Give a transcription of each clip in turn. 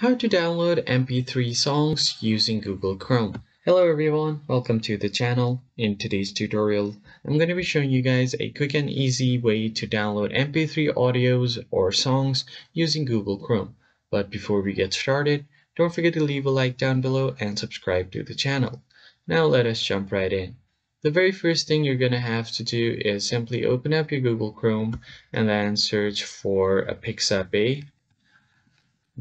How to download MP3 songs using Google Chrome. Hello everyone, welcome to the channel. In today's tutorial, I'm going to be showing you guys a quick and easy way to download MP3 audios or songs using Google Chrome. But before we get started, don't forget to leave a like down below and subscribe to the channel. Now let us jump right in. The very first thing you're going to have to do is simply open up your Google Chrome and then search for a Pixabay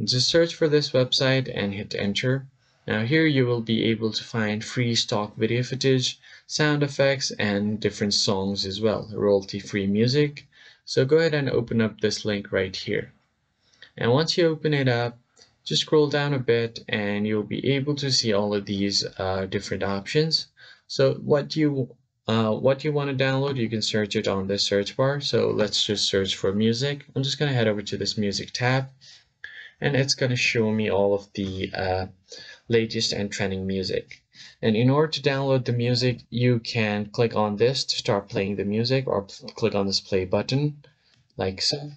just search for this website and hit enter. Now here you will be able to find free stock video footage, sound effects, and different songs as well, royalty-free music. So go ahead and open up this link right here. And once you open it up, just scroll down a bit and you'll be able to see all of these uh, different options. So what you uh, what you want to download, you can search it on the search bar. So let's just search for music. I'm just going to head over to this music tab and it's going to show me all of the uh, latest and trending music. And in order to download the music, you can click on this to start playing the music or click on this play button like so.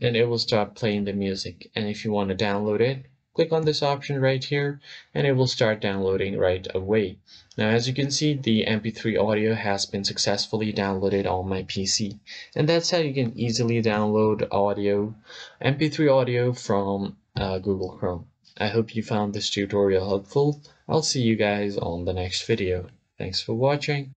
And it will start playing the music. And if you want to download it, click on this option right here and it will start downloading right away. Now as you can see the mp3 audio has been successfully downloaded on my PC and that's how you can easily download audio mp3 audio from uh, Google Chrome. I hope you found this tutorial helpful. I'll see you guys on the next video. Thanks for watching.